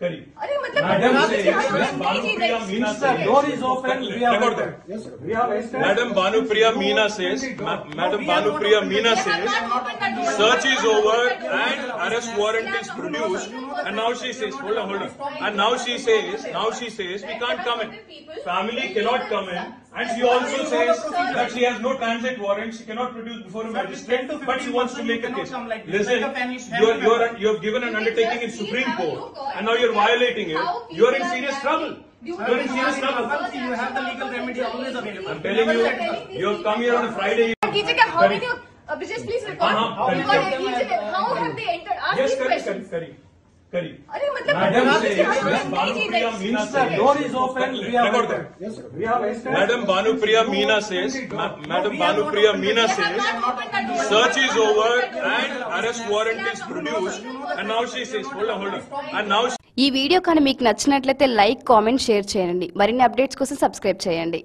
Madam says, Madam when Bhanupriya Meena Since says, door is open, we have Record entered. Yes, sir. We have entered. Madam Bhanupriya Meena says, Ma- Madam Bhanupriya Meena says, search is over and arrest warrant is produced. And now she says, hold on, hold on. And now she says, now she says, we can't come in. Family cannot come in. And she also says that she has no transit warrant, she cannot produce before a magistrate, but she wants to make a case. Listen, you are, you are, you have given an undertaking in Supreme Court, and now you are violating it. You are in serious trouble. You are in serious trouble. You have the legal remedy always available. I'm telling you, you have come here on a Friday. How many? Please record. Uh-huh. How have they entered? Ask yes, these questions. Correct. अरे मतलब Madam कीजिए, says, हाँ, when नहीं Bhanupriya कीजिए। Meena Since the says, door is open, we have Record entered. Yes, sir. We have entered. Madam Bhanupriya Meena says, Ma- Madam Bhanupriya Meena says, search is over and arrest warrant is produced. And now she says, hold on, hold on. And now ఈ video కానీ మీకు నచ్చినట్లయితే like comment share చేయండి మరిన్ని updates కోసం subscribe చేయండి